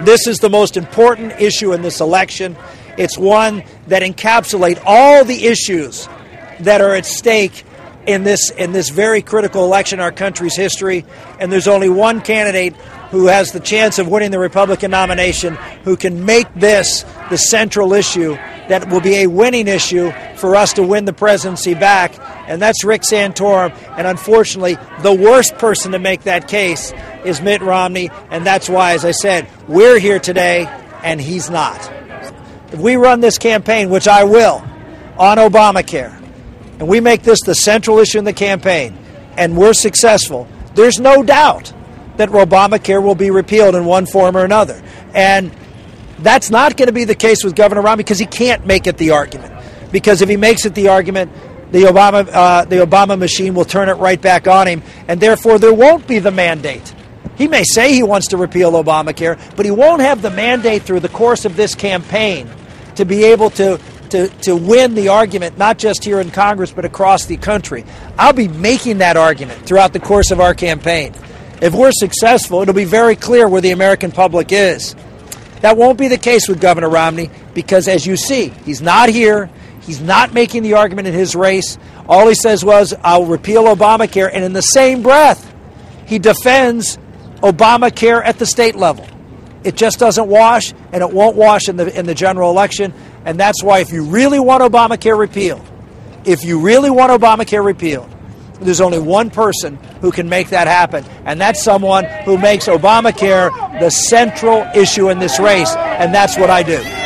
This is the most important issue in this election. It's one that encapsulates all the issues that are at stake in this in this very critical election in our country's history. And there's only one candidate who has the chance of winning the Republican nomination who can make this the central issue that will be a winning issue for us to win the presidency back, and that's Rick Santorum. And unfortunately, the worst person to make that case is Mitt Romney, and that's why, as I said, we're here today and he's not. If we run this campaign, which I will, on Obamacare, and we make this the central issue in the campaign, and we're successful, there's no doubt that Obamacare will be repealed in one form or another. And that's not going to be the case with Governor Romney because he can't make it the argument. Because if he makes it the argument, the Obama uh, the Obama machine will turn it right back on him, and therefore there won't be the mandate. He may say he wants to repeal Obamacare, but he won't have the mandate through the course of this campaign to be able to to, to win the argument, not just here in Congress, but across the country. I'll be making that argument throughout the course of our campaign. If we're successful, it'll be very clear where the American public is. That won't be the case with Governor Romney because, as you see, he's not here. He's not making the argument in his race. All he says was, I'll repeal Obamacare. And in the same breath, he defends Obamacare at the state level. It just doesn't wash, and it won't wash in the, in the general election. And that's why, if you really want Obamacare repealed, if you really want Obamacare repealed, there's only one person who can make that happen, and that's someone who makes Obamacare the central issue in this race, and that's what I do.